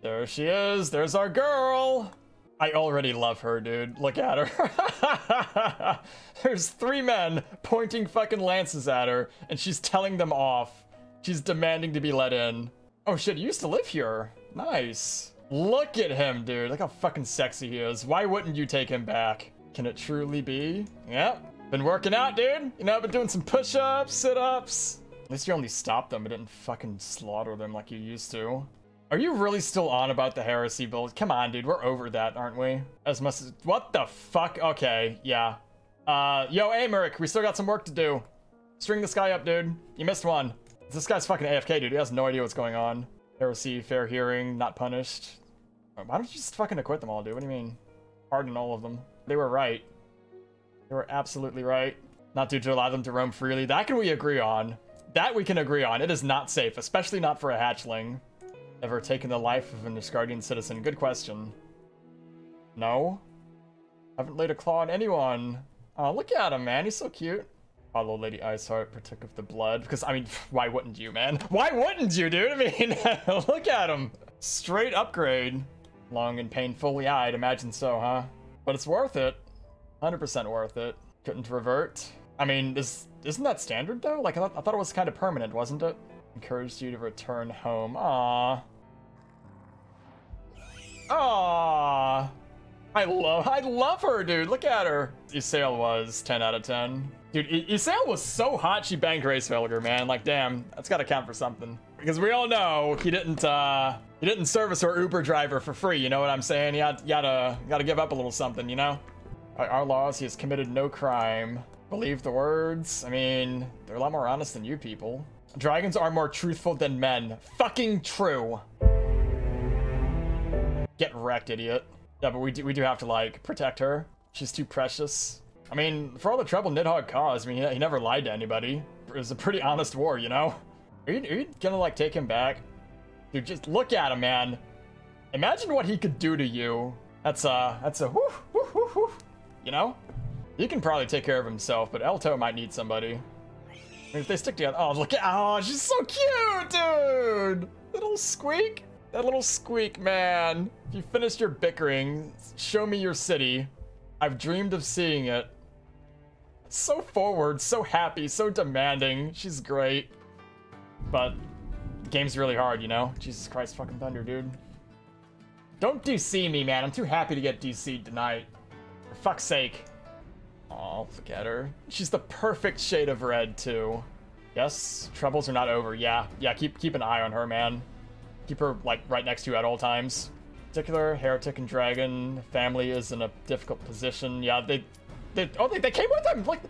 There she is. There's our girl. I already love her, dude. Look at her. There's three men pointing fucking lances at her, and she's telling them off. She's demanding to be let in. Oh shit, you used to live here. Nice. Look at him, dude. Look how fucking sexy he is. Why wouldn't you take him back? Can it truly be? Yep. Been working out, dude. You know, I've been doing some push-ups, sit-ups. At least you only stopped them, but didn't fucking slaughter them like you used to. Are you really still on about the heresy build? Come on, dude. We're over that, aren't we? As much as... What the fuck? Okay, yeah. Uh, yo, Aymeric, we still got some work to do. String this guy up, dude. You missed one. This guy's fucking AFK, dude. He has no idea what's going on. Heresy, fair hearing, not punished. Why don't you just fucking acquit them all, dude? What do you mean? Pardon all of them. They were right. They were absolutely right. Not due to allow them to roam freely. That can we agree on. That we can agree on. It is not safe, especially not for a hatchling. Ever taken the life of an Ishgardian citizen? Good question. No? Haven't laid a claw on anyone. Oh, look at him, man. He's so cute. Follow Lady Iceheart, partook of the blood. Because, I mean, why wouldn't you, man? Why wouldn't you, dude? I mean, look at him. Straight upgrade. Long and painfully I'd imagine so, huh? But it's worth it. 100% worth it. Couldn't revert. I mean, is, isn't that standard, though? Like, I, th I thought it was kind of permanent, wasn't it? Encouraged you to return home. Aww. Aww. I love, I love her, dude. Look at her. Ysayle was 10 out of 10. Dude, Ysayle was so hot she banged Hraesvelgr, man. Like, damn, that's gotta count for something. Because we all know he didn't, uh, he didn't service her Uber driver for free, you know what I'm saying? You gotta, you gotta give up a little something, you know? By our laws, he has committed no crime. Believe the words? I mean, they're a lot more honest than you people. Dragons are more truthful than men. Fucking true. Get wrecked, idiot. Yeah, but we do, we do have to, like, protect her. She's too precious. I mean, for all the trouble Nidhogg caused, I mean, he, he never lied to anybody. It was a pretty honest war, you know? Are you, are you gonna, like, take him back? Dude, just look at him, man. Imagine what he could do to you. That's, uh, that's a whoo, whoo, whoo, whoo. You know? He can probably take care of himself, but Ehll Tou might need somebody. Mean, if they stick together. Oh, look at. Oh, she's so cute, dude. Little squeak. That little squeak, man. If you finished your bickering, show me your city. I've dreamed of seeing it. So forward, so happy, so demanding. She's great. But the game's really hard, you know? Jesus Christ fucking thunder, dude. Don't DC me, man. I'm too happy to get DC'd tonight. For fuck's sake. Oh, look at her. She's the perfect shade of red, too. Yes, troubles are not over. Yeah, yeah, keep keep an eye on her, man. Keep her, like, right next to you at all times. Particular, Heretic and Dragon family is in a difficult position. Yeah, they... they oh, they, they came with him! Like,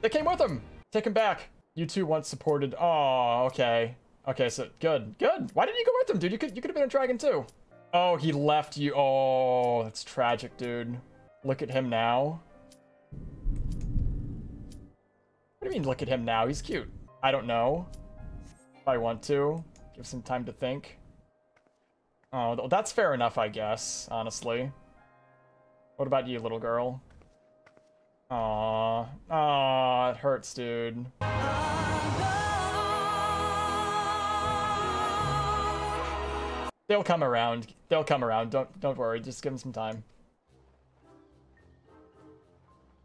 they came with him! Take him back. You two once supported... Oh, okay. Okay, so, good, good. Why didn't you go with him, dude? You could, you could have been a dragon, too. Oh, he left you. Oh, that's tragic, dude. Look at him now. What do you mean look at him now? He's cute. I don't know. If I want to. Give some time to think. Oh, that's fair enough, I guess, honestly. What about you, little girl? Aww. Aww, it hurts, dude. They'll come around. They'll come around. Don't don't worry. Just give them some time.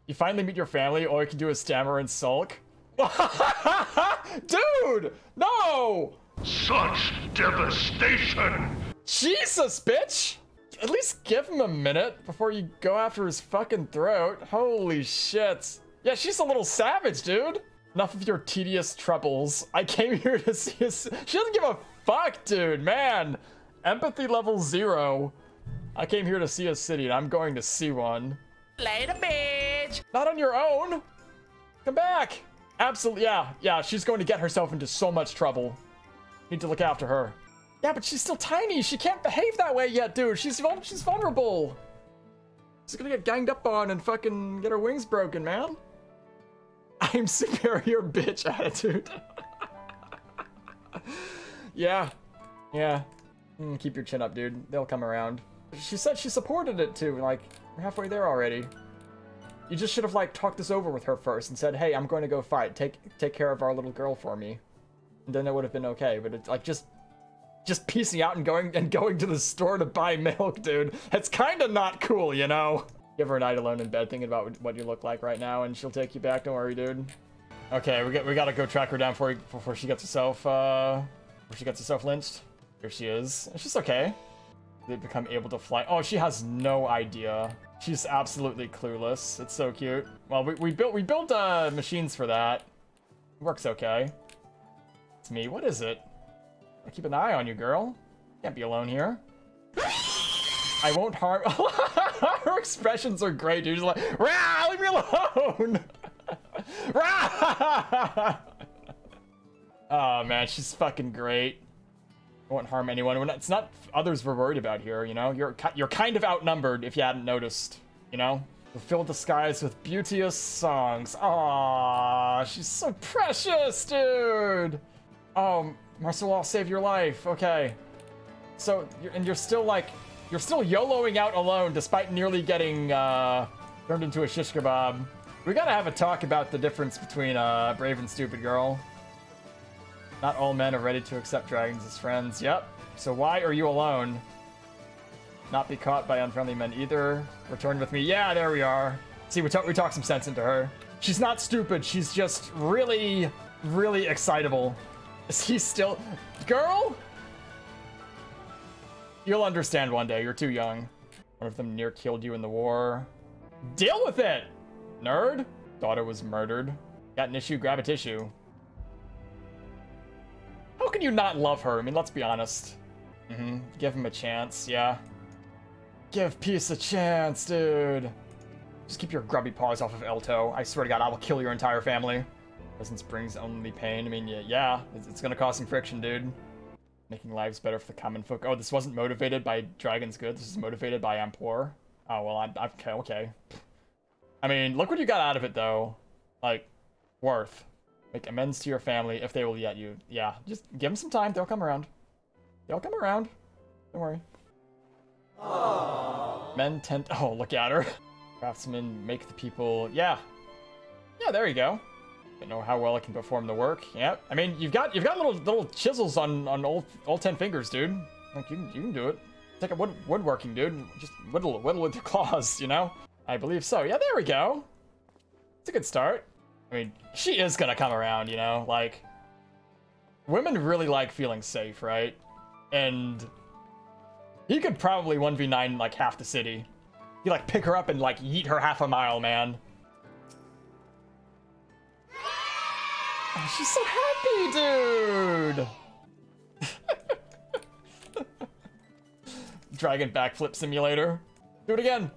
You finally meet your family, all you can do is stammer and sulk. Dude! No! Such devastation! Jesus, bitch! At least give him a minute before you go after his fucking throat. Holy shit. Yeah, she's a little savage, dude. Enough of your tedious troubles. I came here to see us. She doesn't give a fuck, dude, man. Empathy level zero. I came here to see a city and I'm going to see one. Later, bitch. Not on your own. Come back. Absolutely, yeah, yeah. She's going to get herself into so much trouble. Need to look after her. Yeah, but she's still tiny. She can't behave that way yet, dude. She's she's vulnerable. She's gonna get ganged up on and fucking get her wings broken, man. I'm superior, bitch attitude. yeah, yeah. Mm, keep your chin up, dude. They'll come around. She said she supported it too. Like, we're halfway there already. You just should have, like, talked this over with her first and said, hey, I'm going to go fight. Take take care of our little girl for me. And then it would have been okay. But it's, like, just just piecing out and going and going to the store to buy milk, dude. It's kind of not cool, you know. Give her a night alone in bed thinking about what you look like right now, and she'll take you back. Don't worry, dude. Okay, we got we gotta go track her down before before she gets herself uh before she gets herself lynched. Here she is. She's okay. They become able to fly. Oh, she has no idea. She's absolutely clueless. It's so cute. Well, we, we built we built uh machines for that. Works okay. It's me. What is it? I keep an eye on you, girl. Can't be alone here. I won't harm. Her expressions are great, dude. She's like, Rah, leave me alone. Rah! oh man, she's fucking great. I won't harm anyone. Not, it's not others we're worried about here, you know. You're you're kind of outnumbered if you hadn't noticed, you know. we fill the skies with beauteous songs. Ah, she's so precious, dude. Oh, Marcel, I'll save your life. Okay. So, and you're still like, you're still YOLOing out alone despite nearly getting uh, turned into a shish kebab. We gotta have a talk about the difference between uh, brave and stupid girl. Not all men are ready to accept dragons as friends. Yep. So why are you alone? Not be caught by unfriendly men either. Return with me. Yeah, there we are. See, we talk we talk some sense into her. She's not stupid. She's just really, really excitable. Is he still... Girl? You'll understand one day. You're too young. One of them near killed you in the war. Deal with it! Nerd? Daughter was murdered. Got an issue? Grab a tissue. How can you not love her? I mean, let's be honest. Mm-hmm. Give him a chance, yeah. Give peace a chance, dude. Just keep your grubby paws off of Ehll Tou. I swear to God, I will kill your entire family. Presence brings only pain. I mean, yeah, yeah it's, gonna cause some friction, dude. Making lives better for the common folk. Oh, this wasn't motivated by Dragon's Good. This is motivated by I'm poor. Oh, well, I'm okay, okay. I mean, look what you got out of it, though. Like, worth. Make amends to your family if they will let you. Yeah, just give them some time. They'll come around. They'll come around. Don't worry. Aww. Men tend. Oh, look at her. Craftsmen make the people. Yeah. Yeah, there you go. Don't know how well I can perform the work. Yeah, I mean, you've got you've got little little chisels on on all all ten fingers, dude. Like you can you can do it. It's like a wood woodworking, dude. Just whittle whittle with your claws, you know. I believe so. Yeah, there we go. It's a good start. I mean, she is gonna come around, you know. Like, women really like feeling safe, right? And he could probably 1v9 like half the city. You like pick her up and like yeet her half a mile, man. Oh, she's so happy, dude! Dragon backflip simulator. Do it again.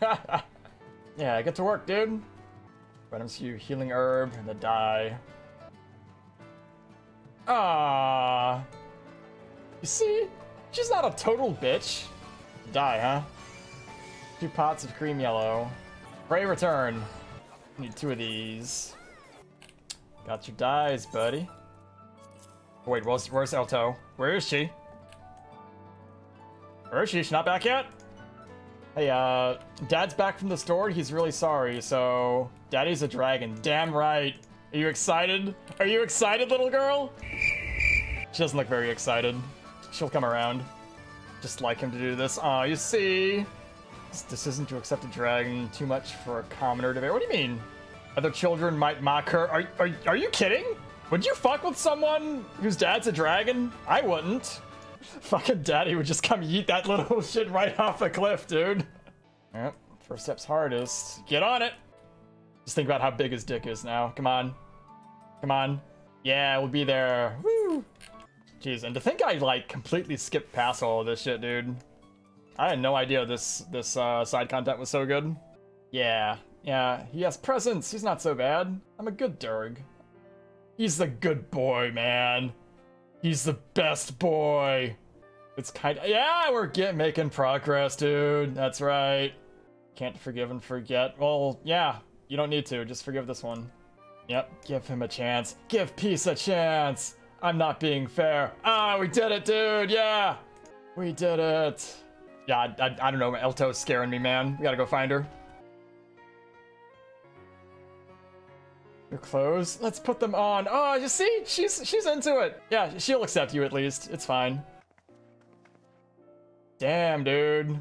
yeah, get to work, dude. Runs you healing herb and the dye. Ah. You see? She's not a total bitch. Dye, huh? Two pots of cream yellow. Pray return. Need two of these. Got your dyes, buddy. Wait, where's, where's Ehll Tou? Where is she? Where is she? She's not back yet? Hey, uh, Dad's back from the store. He's really sorry, so... Daddy's a dragon. Damn right. Are you excited? Are you excited, little girl? She doesn't look very excited. She'll come around. Just like him to do this. Aw, you see? This decision to accept a dragon too much for a commoner to bear. What do you mean? Other children might mock her. Are, are, are you kidding? Would you fuck with someone whose dad's a dragon? I wouldn't. Fucking daddy would just come eat that little shit right off a cliff, dude. Yep, first step's hardest. Get on it. Just think about how big his dick is now. Come on. Come on. Yeah, we'll be there. Woo! Jeez, and to think I, like, completely skipped past all of this shit, dude. I had no idea this this uh, side content was so good. Yeah, yeah, he has presence. He's not so bad. I'm a good Durg. He's the good boy, man. He's the best boy. It's kind of, yeah, we're get making progress, dude. That's right. Can't forgive and forget. Well, yeah, you don't need to. Just forgive this one. Yep, give him a chance. Give peace a chance. I'm not being fair. Ah, we did it, dude. Yeah, we did it. Yeah, I, I, I don't know. Ehll Tou's scaring me, man. We gotta go find her. Your clothes? Let's put them on. Oh, you see? She's she's into it. Yeah, she'll accept you at least. It's fine. Damn, dude.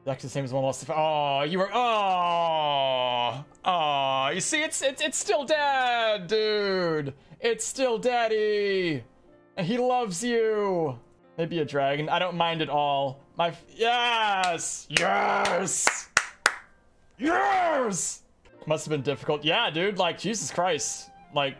Exactly the same as one lost. Oh, you were. Oh, oh. You see, it's it's it's still dad, dude. It's still daddy, and he loves you. Maybe a dragon. I don't mind at all. My yes, yes, yes. Must have been difficult. Yeah, dude. Like Jesus Christ. Like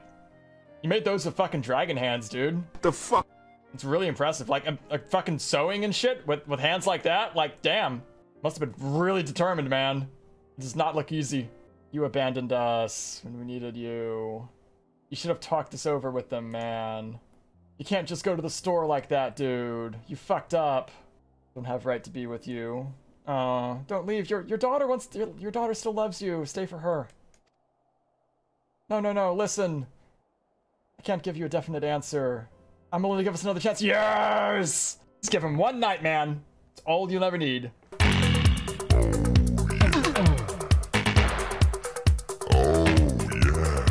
you made those with fucking dragon hands, dude. The fuck? It's really impressive. Like, a fucking sewing and shit with, with hands like that. Like, damn. Must have been really determined, man. It does not look easy. You abandoned us when we needed you. You should have talked this over with them, man. You can't just go to the store like that, dude. You fucked up. Don't have right to be with you. Uh, don't leave. Your your daughter wants to, your, daughter still loves you. Stay for her. No, no, no. Listen. I can't give you a definite answer. I'm willing to give us another chance. Yes! Just give him one night, man. It's all you'll ever need. Oh yeah.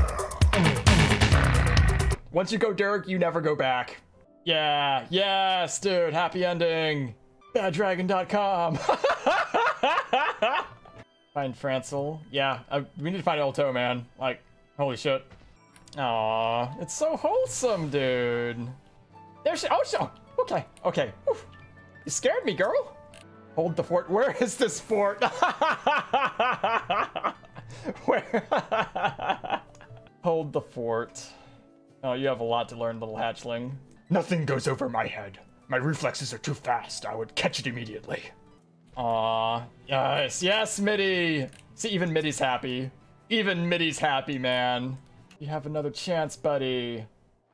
Once you go Derek, you never go back. Yeah, yes, dude, happy ending. Baddragon.com. find Francel. Yeah, I, we need to find Ehll Tou, man. Like, holy shit. Aw, it's so wholesome, dude. There's oh, so oh, okay, okay. Oof. You scared me, girl. Hold the fort. Where is this fort? Where? Hold the fort. Oh, you have a lot to learn, little hatchling. Nothing goes over my head. My reflexes are too fast. I would catch it immediately. Aw, yes, yes, Mitty. See, even Mitty's happy. Even Mitty's happy, man. You have another chance, buddy.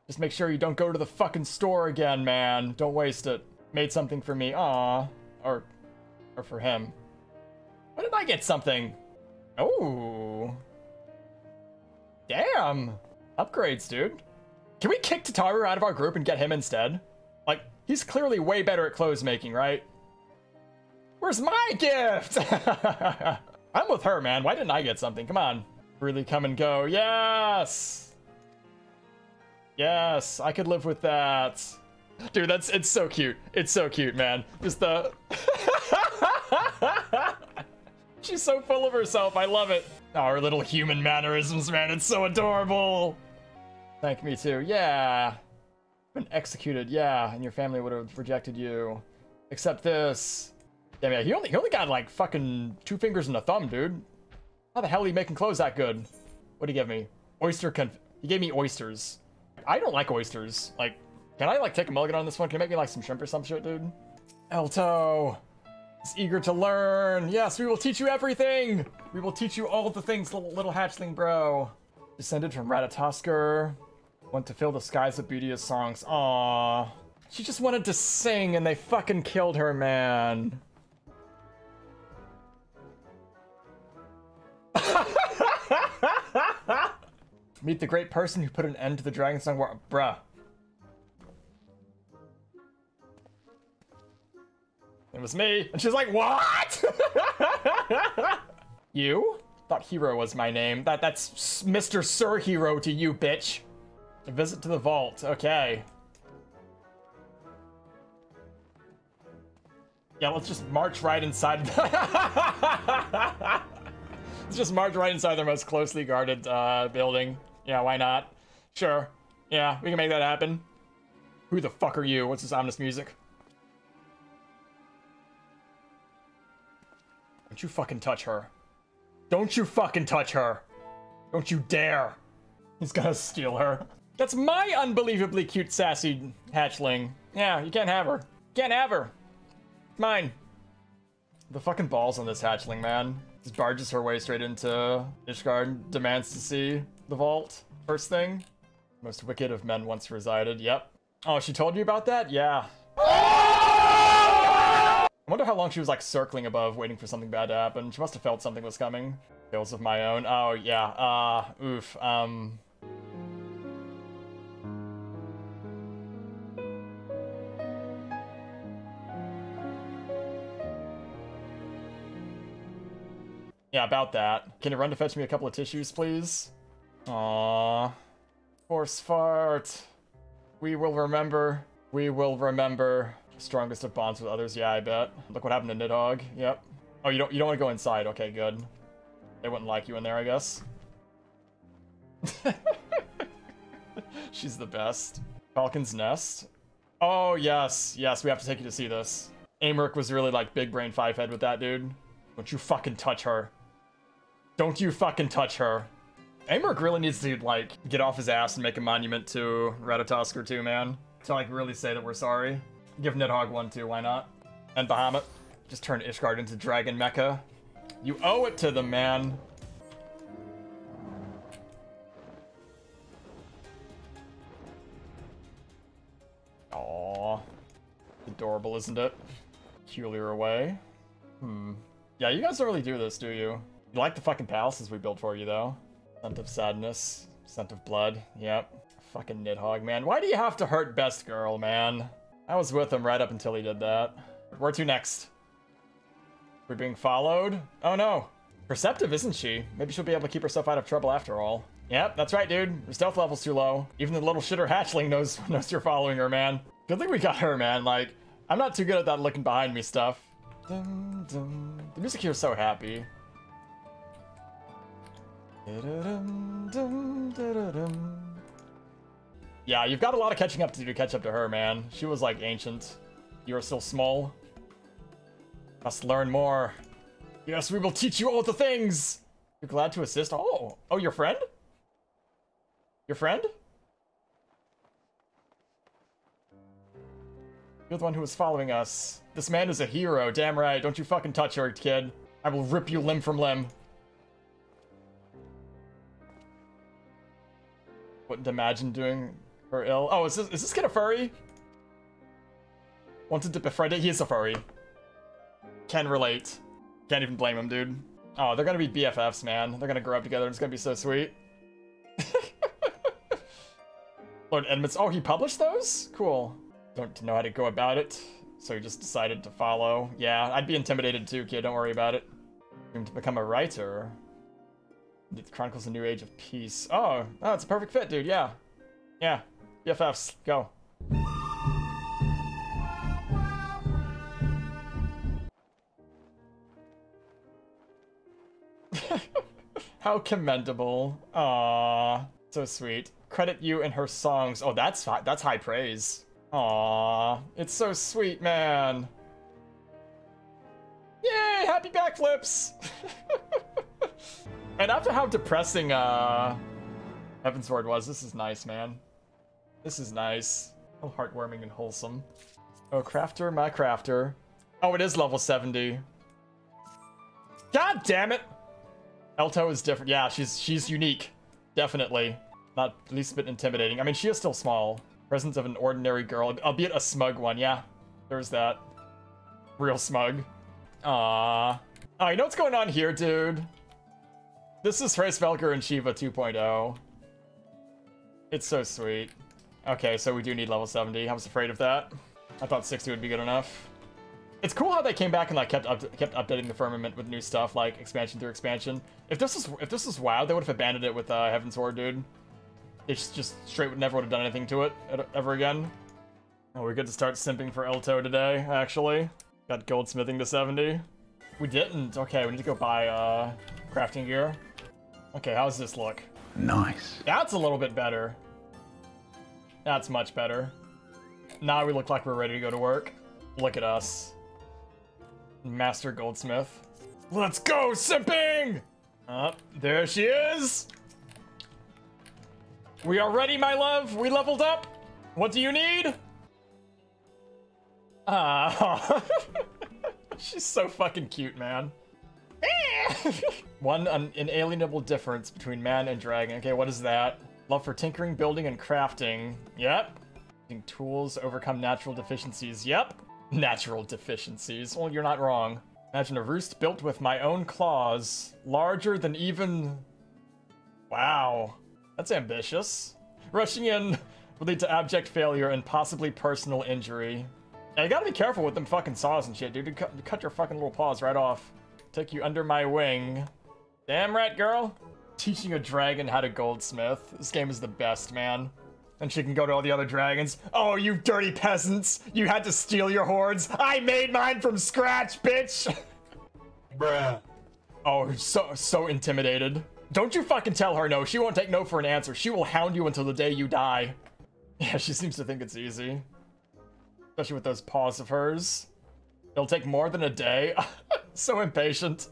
Just make sure you don't go to the fucking store again, man. Don't waste it. Made something for me. Aw. Or, or for him. When did I get something? Oh. Damn. Upgrades, dude. Can we kick Tataru out of our group and get him instead? He's clearly way better at clothes making, right? Where's my gift? I'm with her, man. Why didn't I get something? Come on. Really come and go. Yes! Yes, I could live with that. Dude, that's it's so cute. It's so cute, man. Just the She's so full of herself. I love it. Our little human mannerisms, man. It's so adorable. Thank me too. Yeah. Been executed. Yeah, and your family would have rejected you. Except this. Damn yeah, he only he only got like fucking two fingers and a thumb, dude. How the hell are you making clothes that good? What'd he give me? Oyster conf- He gave me oysters. I don't like oysters. Like, can I like take a mulligan on this one? Can you make me like some shrimp or some shit, dude? Ehll Tou is eager to learn. Yes, we will teach you everything. We will teach you all the things, little, little hatchling bro. Descended from Ratatoskr. Want to fill the skies with beauteous songs. Aww. She just wanted to sing and they fucking killed her, man. Meet the great person who put an end to the Dragon Song War. Bruh. It was me. And she's like, what? you? Thought Hero was my name. That That's Mr. Sir Hero to you, bitch. A visit to the vault. Okay. Yeah, let's just march right inside. let's just march right inside their most closely guarded uh, building. Yeah, why not? Sure. Yeah, we can make that happen. Who the fuck are you? What's this ominous music? Don't you fucking touch her. Don't you fucking touch her. Don't you dare. He's gonna steal her. That's my unbelievably cute, sassy hatchling. Yeah, you can't have her. Can't have her. Mine. The fucking balls on this hatchling, man. Just barges her way straight into Ishgard, demands to see the vault. First thing. Most wicked of men once resided. Yep. Oh, she told you about that? Yeah. I wonder how long she was like circling above, waiting for something bad to happen. She must have felt something was coming. Tales of my own. Oh, yeah. Uh, oof. Um. Yeah, about that. Can you run to fetch me a couple of tissues, please? Aww. Force fart. We will remember. We will remember. Strongest of bonds with others. Yeah, I bet. Look what happened to Nidhogg. Yep. Oh, you don't you don't want to go inside. Okay, good. They wouldn't like you in there, I guess. She's the best. Falcon's Nest. Oh, yes. Yes, we have to take you to see this. Aymeric was really like big brain five head with that dude. Don't you fucking touch her. Don't you fucking touch her. Aymeric really needs to like get off his ass and make a monument to Ratatoskr too, man. To like really say that we're sorry. Give Nidhogg one too, why not? And Bahamut. Just turn Ishgard into Dragon Mecha. You owe it to them, man. Aww. Adorable, isn't it? Peculiar way. Hmm. Yeah, you guys don't really do this, do you? You like the fucking palaces we built for you, though. Scent of sadness. Scent of blood. Yep. Fucking Nidhogg, man. Why do you have to hurt Best Girl, man? I was with him right up until he did that. Where to next? We're being followed? Oh no. Perceptive, isn't she? Maybe she'll be able to keep herself out of trouble after all. Yep, that's right, dude. Her stealth level's too low. Even the little shitter hatchling knows knows you're following her, man. Good thing we got her, man. Like, I'm not too good at that looking behind me stuff. Dun, dun. The music here is so happy. Yeah, you've got a lot of catching up to do to catch up to her, man. She was like ancient. You are still small. Must learn more. Yes, we will teach you all the things. You're glad to assist. Oh, oh, your friend? Your friend? You're the one who was following us. This man is a hero. Damn right. Don't you fucking touch her, kid. I will rip you limb from limb. Wouldn't imagine doing her ill. Oh, is this, is this kid a furry? Wanted to befriend it? He is a furry. Can relate. Can't even blame him, dude. Oh, they're gonna be BFFs, man. They're gonna grow up together. It's gonna be so sweet. Lord Edmont's. Oh, he published those? Cool. Don't know how to go about it, so he just decided to follow. Yeah, I'd be intimidated too, kid. Don't worry about it. To become a writer. It chronicles a new age of peace. Oh, oh, it's a perfect fit, dude. Yeah. Yeah. BFFs. Go. How commendable. Aww. So sweet. Credit you in her songs. Oh, that's that's high praise. Aww. It's so sweet, man. Yay! Happy backflips! and after how depressing uh Heavensward was, this is nice, man. This is nice. Oh, heartwarming and wholesome. Oh, crafter, my crafter. Oh, it is level 70. God damn it! Ehll Tou is different. Yeah, she's she's unique. Definitely. Not least bit intimidating. I mean, she is still small. Presence of an ordinary girl, albeit a smug one. Yeah, there's that. Real smug. Ah. Oh, you know what's going on here, dude? This is Hraesvelgr and Shiva 2.0. It's so sweet. Okay, so we do need level 70. I was afraid of that. I thought 60 would be good enough. It's cool how they came back and like kept up, kept updating the firmament with new stuff, like expansion through expansion. If this was if this was WoW, they would have abandoned it with uh, Heavensward, dude. They just, just straight would never would have done anything to it ever again. Oh, we're good to start simping for Ehll Tou today, actually. Got goldsmithing to 70. We didn't. Okay, we need to go buy uh, crafting gear. Okay, how's this look? Nice. That's a little bit better. That's much better. Now we look like we're ready to go to work. Look at us. Master Goldsmith. Let's go, simping! Up, uh, there she is! We are ready, my love. We leveled up. What do you need? Ah, she's so fucking cute, man. One un inalienable difference between man and dragon. Okay, what is that? Love for tinkering, building, and crafting. Yep. Using tools, overcome natural deficiencies. Yep. Natural deficiencies. Well, you're not wrong. Imagine a roost built with my own claws. Larger than even... Wow. That's ambitious. Rushing in will lead to abject failure and possibly personal injury. Yeah, you gotta be careful with them fucking saws and shit, dude. Cut, cut your fucking little paws right off. Take you under my wing. Damn right, girl. teaching a dragon how to goldsmith. This game is the best, man. And she can go to all the other dragons. Oh, you dirty peasants! You had to steal your hordes. I made mine from scratch, bitch. Bruh. Oh, so so intimidated. Don't you fucking tell her no. She won't take no for an answer. She will hound you until the day you die. Yeah, she seems to think it's easy. Especially with those paws of hers. It'll take more than a day. so impatient.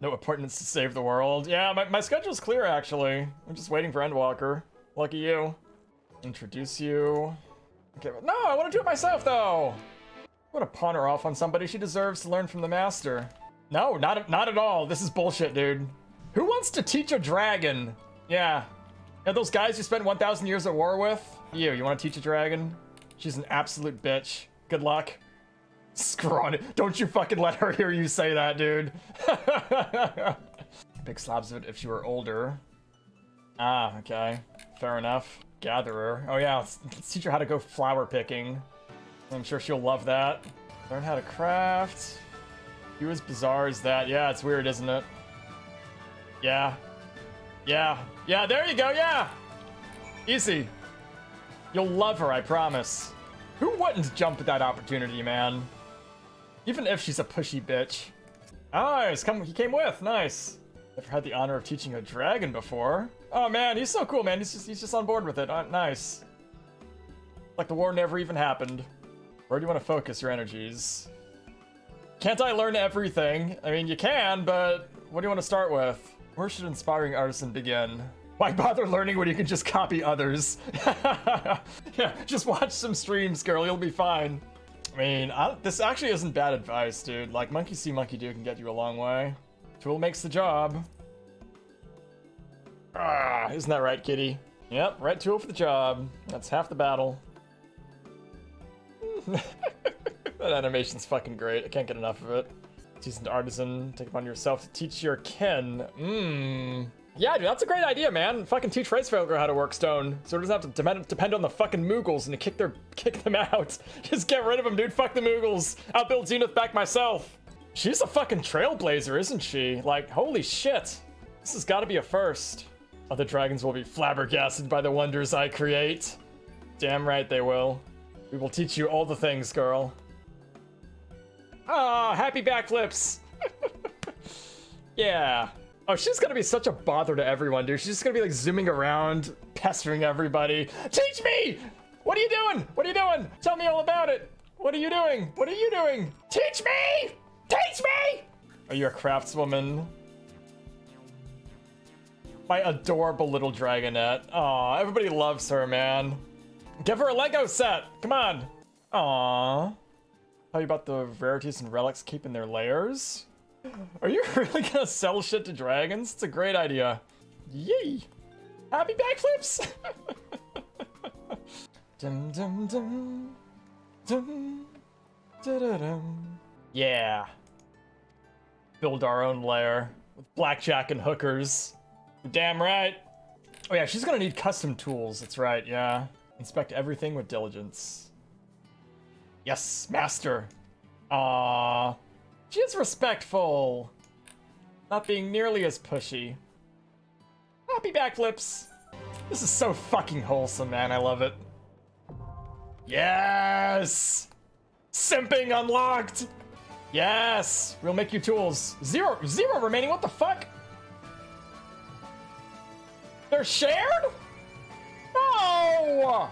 No appointments to save the world. Yeah, my, my schedule's clear, actually. I'm just waiting for Endwalker. Lucky you. Introduce you. Okay, no, I want to do it myself, though. I want to pawn her off on somebody. She deserves to learn from the master. No, not, not at all. This is bullshit, dude. Who wants to teach a dragon? Yeah. Yeah, those guys you spent 1,000 years at war with? You, you want to teach a dragon? She's an absolute bitch. Good luck. Scrawny. Don't you fucking let her hear you say that, dude. Big slabs of it if she were older. Ah, okay. Fair enough. Gatherer. Oh yeah, let's, let's teach her how to go flower picking. I'm sure she'll love that. Learn how to craft. You as bizarre as that. Yeah, it's weird, isn't it? Yeah. Yeah. Yeah, there you go, yeah! Easy. You'll love her, I promise. Who wouldn't jump at that opportunity, man? Even if she's a pushy bitch. Nice, come, he came with, nice. Never had the honor of teaching a dragon before. Oh man, he's so cool, man. He's just, he's just on board with it. Uh, nice. Like the war never even happened. Where do you want to focus your energies? Can't I learn everything? I mean, you can, but what do you want to start with? Where should inspiring artisan begin? Why bother learning when you can just copy others? yeah, just watch some streams, girl. You'll be fine. I mean, I, this actually isn't bad advice, dude. Like, monkey see, monkey do can get you a long way. Tool makes the job. Ah, isn't that right, kitty? Yep, right tool for the job. That's half the battle. that animation's fucking great. I can't get enough of it. Seasoned artisan, take upon yourself to teach your kin. Mmm. Yeah, dude, that's a great idea, man. Fucking teach Racefailure how to work stone, so it doesn't have to depend, depend on the fucking Moogles and to kick their kick them out. Just get rid of them, dude. Fuck the Moogles. I'll build Zenith back myself. She's a fucking trailblazer, isn't she? Like, holy shit. This has got to be a first. Other dragons will be flabbergasted by the wonders I create. Damn right they will. We will teach you all the things, girl. Ah, happy backflips. yeah. Oh, she's gonna be such a bother to everyone, dude. She's just gonna be like zooming around, pestering everybody. Teach me! What are you doing? What are you doing? Tell me all about it. What are you doing? What are you doing? Teach me! Teach me! Oh, are you a craftswoman? My adorable little dragonette. Aw, everybody loves her, man. Give her a Lego set. Come on. Aw. Tell you about the rarities and relics keeping their layers? Are you really gonna sell shit to dragons? It's a great idea. Yay! Happy backflips! dum dum dum dum da da dum. Yeah. Build our own lair with blackjack and hookers. Damn right. Oh yeah, she's gonna need custom tools. That's right. Yeah. Inspect everything with diligence. Yes, master. Ah. She is respectful. Not being nearly as pushy. Happy backflips. This is so fucking wholesome, man. I love it. Yes! Simping unlocked! Yes! We'll make you tools. Zero, zero remaining, what the fuck? They're shared? No!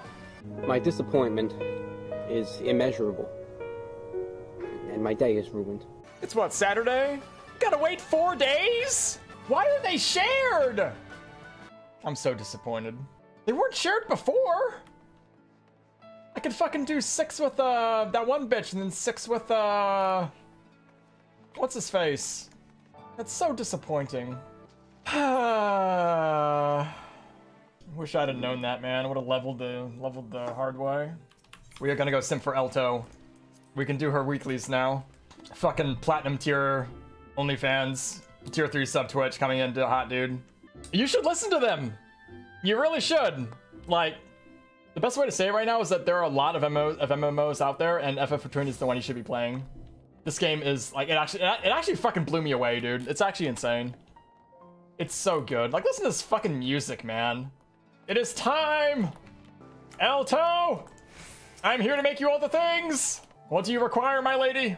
My disappointment is immeasurable, and my day is ruined. It's what, Saturday? Gotta wait four days? Why are they shared? I'm so disappointed. They weren't shared before. I could fucking do six with uh that one bitch and then six with uh what's his face? That's so disappointing. Wish I'd have known that, man. I would have leveled the leveled the hard way. We are gonna go sim for Ehll Tou. We can do her weeklies now. Fucking platinum tier OnlyFans, tier 3 sub Twitch coming into hot dude. You should listen to them. You really should. Like, the best way to say it right now is that there are a lot of MMOs, of MMOs out there, and FF Return is the one you should be playing. This game is like it actually it actually fucking blew me away, dude. It's actually insane. It's so good. Like, listen to this fucking music, man. It is time! Alto! I'm here to make you all the things! What do you require, my lady?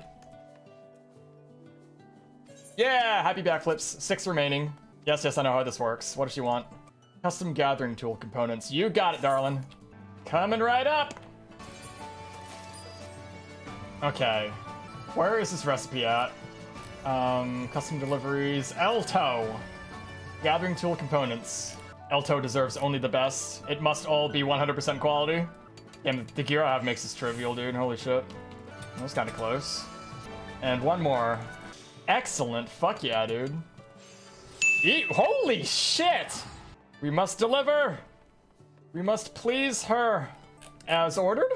Yeah, happy backflips. Six remaining. Yes, yes, I know how this works. What does she want? Custom gathering tool components. You got it, darling. Coming right up! Okay. Where is this recipe at? Um, custom deliveries. Ehll Tou. Gathering tool components. Ehll Tou deserves only the best. It must all be 100% quality. And the gear I have makes this trivial, dude. Holy shit. That was kind of close. And one more. Excellent. Fuck yeah, dude. Eat. Holy shit! We must deliver! We must please her. As ordered?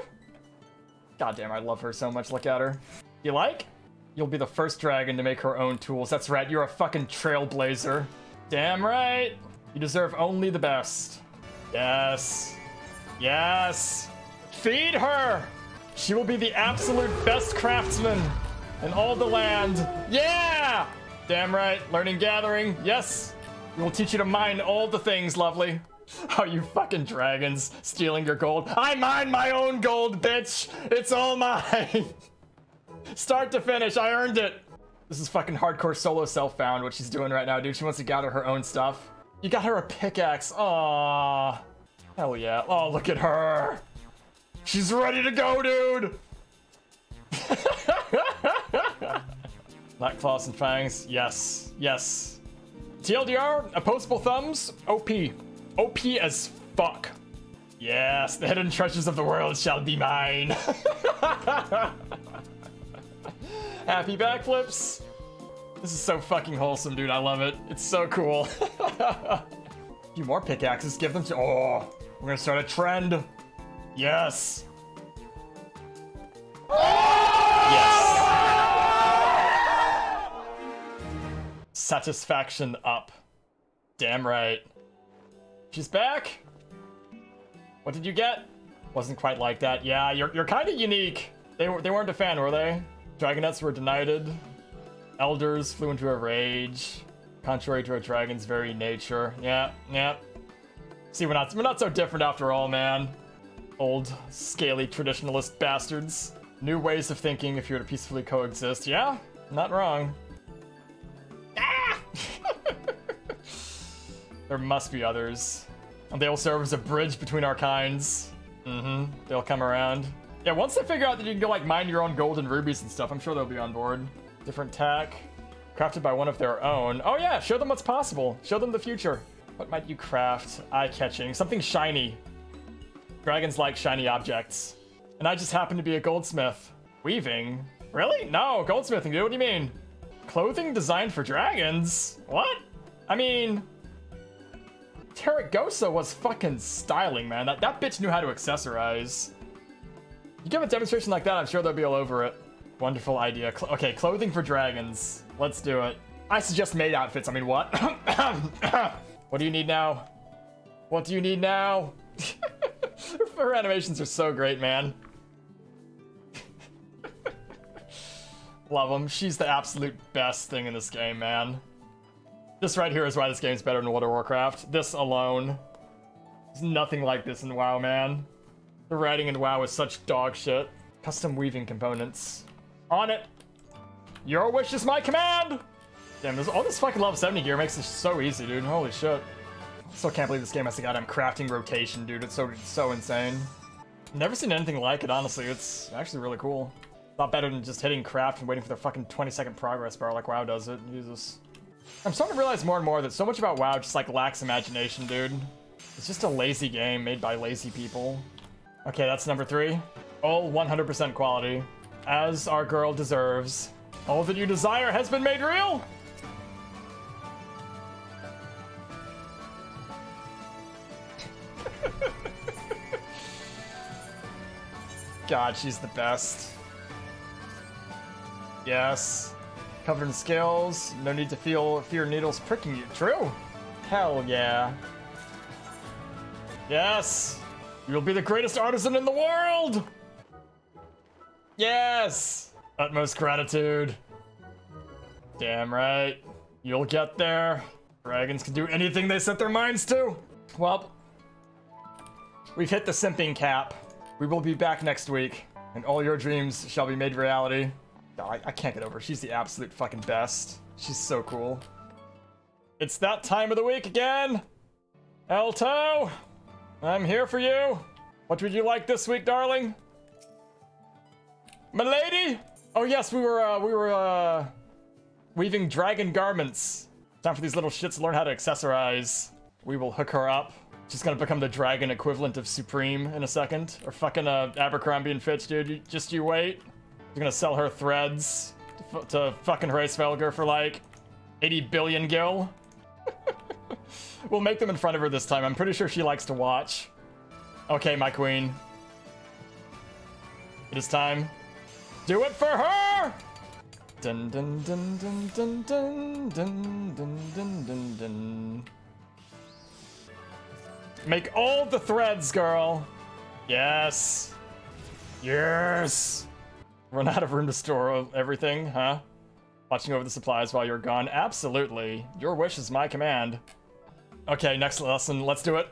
God damn, I love her so much. Look at her. You like? You'll be the first dragon to make her own tools. That's right, you're a fucking trailblazer. Damn right. You deserve only the best. Yes. Yes. Feed her! She will be the absolute best craftsman in all the land. Yeah! Damn right. Learning gathering. Yes. We will teach you to mine all the things, lovely. Oh, you fucking dragons stealing your gold. I mine my own gold, bitch. It's all mine. Start to finish, I earned it. This is fucking hardcore solo self-found, what she's doing right now, dude. She wants to gather her own stuff. You got her a pickaxe. Aww. Hell yeah. Oh, look at her. She's ready to go, dude. Black claws and fangs. Yes. Yes. TLDR, opposable thumbs, OP. OP as fuck. Yes, the hidden treasures of the world shall be mine. Happy backflips. This is so fucking wholesome, dude. I love it. It's so cool. A few more pickaxes. Give them to. Oh, we're gonna start a trend. Yes. Yes. Satisfaction up. Damn right. She's back. What did you get? Wasn't quite like that. Yeah, you're, you're kind of unique. They, were, they weren't a fan, were they? Dragonets were denied. Elders flew into a rage. Contrary to a dragon's very nature. Yeah, yeah. See, we're not, we're not so different after all, man. Old, scaly traditionalist bastards. New ways of thinking if you're to peacefully coexist. Yeah, not wrong. There must be others. And they will serve as a bridge between our kinds. Mm-hmm. They'll come around. Yeah, once they figure out that you can go like mine your own gold and rubies and stuff, I'm sure they'll be on board. Different tack. Crafted by one of their own. Oh yeah, show them what's possible. Show them the future. What might you craft? Eye-catching. Something shiny. Dragons like shiny objects. And I just happen to be a goldsmith. Weaving? Really? No, goldsmithing, dude. What do you mean? Clothing designed for dragons? What? I mean... Terragosa was fucking styling, man. That, that bitch knew how to accessorize. You give a demonstration like that, I'm sure they'll be all over it. Wonderful idea. Cl okay, clothing for dragons. Let's do it. I suggest maid outfits. I mean, what? what do you need now? What do you need now? Her animations are so great, man. Love them. She's the absolute best thing in this game, man. This right here is why this game's better than World of Warcraft. This alone. There's nothing like this in WoW, man. The writing in WoW is such dog shit. Custom weaving components. On it. Your wish is my command! Damn, this, all this fucking level 70 gear makes this so easy, dude. Holy shit. I still can't believe this game has a goddamn crafting rotation, dude. It's so so insane. Never seen anything like it, honestly. It's actually really cool. A lot better than just hitting craft and waiting for the fucking 20 second progress bar like WoW does it. Jesus. I'm starting to realize more and more that so much about WoW just like lacks imagination, dude. It's just a lazy game made by lazy people. Okay, that's number three. All 100% quality. As our girl deserves. All that you desire has been made real! God, she's the best. Yes. Covered in scales, no need to feel fear needles pricking you. True. Hell yeah. Yes. You'll be the greatest artisan in the world. Yes. Utmost gratitude. Damn right. You'll get there. Dragons can do anything they set their minds to. Well, we've hit the simping cap. We will be back next week, and all your dreams shall be made reality. No, I, I can't get over. her. She's the absolute fucking best. She's so cool. It's that time of the week again. Ehll Tou, I'm here for you. What would you like this week, darling? Milady? Oh yes, we were uh, we were uh, weaving dragon garments. Time for these little shits to learn how to accessorize. We will hook her up. She's gonna become the dragon equivalent of Supreme in a second. Or fucking uh, Abercrombie and Fitch, dude. Just you wait. We're gonna sell her threads to, to fucking Hraesvelgr for like 80 billion gil. we'll make them in front of her this time. I'm pretty sure she likes to watch. Okay, my queen. It is time. Do it for her! Dun dun dun dun dun dun dun dun dun dun dun. Make all the threads, girl. Yes. Yes. Run out of room to store everything, huh? Watching over the supplies while you're gone. Absolutely. Your wish is my command. Okay, next lesson. Let's do it.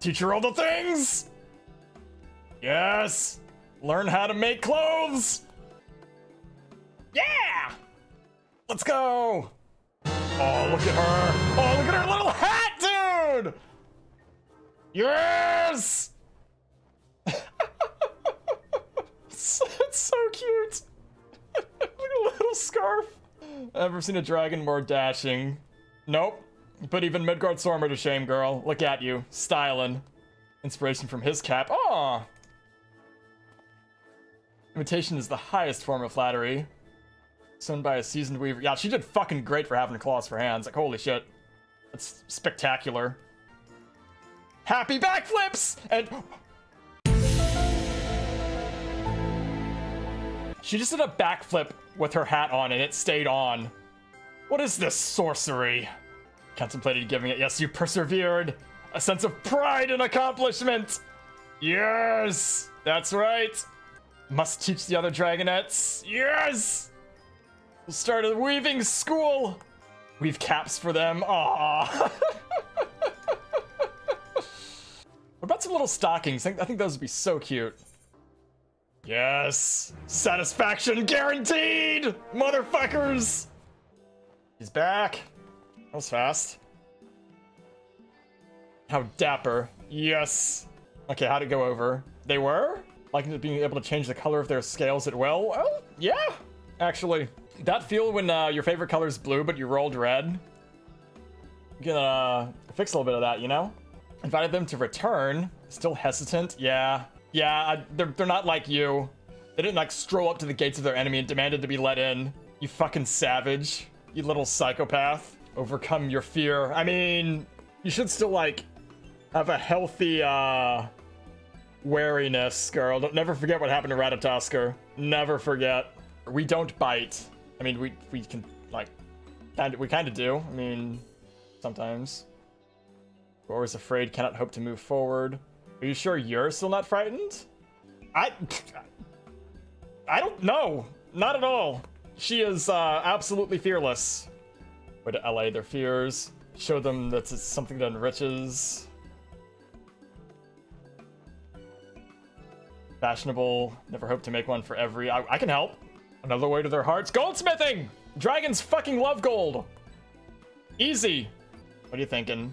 Teach her all the things. Yes. Learn how to make clothes. Yeah. Let's go. Oh, look at her. Oh, look at her little hat, dude. Yes. It's, it's so cute. At a little scarf. Ever seen a dragon more dashing? Nope. But even Midgardsormr to shame, girl. Look at you, styling. Inspiration from his cap. Aw. Imitation is the highest form of flattery. Sewn by a seasoned weaver. Yeah, she did fucking great for having claws for hands. Like, holy shit. That's spectacular. Happy backflips! And She just did a backflip with her hat on and it stayed on. What is this sorcery? Contemplated giving it. Yes, you persevered. A sense of pride and accomplishment. Yes, that's right. Must teach the other dragonettes. Yes. We'll start a weaving school. Weave caps for them. Aww. what about some little stockings? I think those would be so cute. Yes! Satisfaction guaranteed! Motherfuckers! He's back. That was fast. How dapper. Yes. Okay, how'd it go over? They were? Like being able to change the color of their scales at will? Well, yeah, actually. That feel when uh, your favorite color is blue, but you rolled red? You can uh, fix a little bit of that, you know? Invited them to return. Still hesitant? Yeah. Yeah, I, they're, they're not like you. They didn't like stroll up to the gates of their enemy and demanded to be let in. You fucking savage. You little psychopath. Overcome your fear. I mean, you should still like have a healthy uh wariness, girl. Don't never forget what happened to Ratatoskr. Never forget. We don't bite. I mean, we we can like kind of we kind of do. I mean, sometimes. We're always afraid, cannot hope to move forward. Are you sure you're still not frightened? I I don't know. Not at all. She is uh, absolutely fearless. Way to allay their fears. Show them that it's something that enriches. Fashionable. Never hope to make one for every. I, I can help. Another way to their hearts. Goldsmithing! Dragons fucking love gold. Easy. What are you thinking?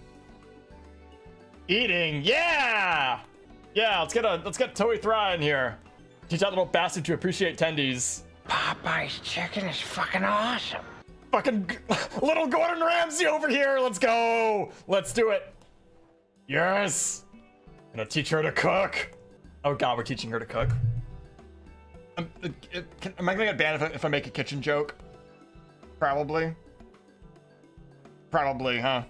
Eating, yeah! Yeah, let's get a let's get Toei Thra in here. Teach that little bastard to appreciate tendies. Popeye's chicken is fucking awesome. Fucking little Gordon Ramsay over here. Let's go. Let's do it. Yes. Gonna teach her to cook. Oh god, we're teaching her to cook. Um, uh, uh, can- am I gonna get banned if I, if I make a kitchen joke? Probably. Probably, huh?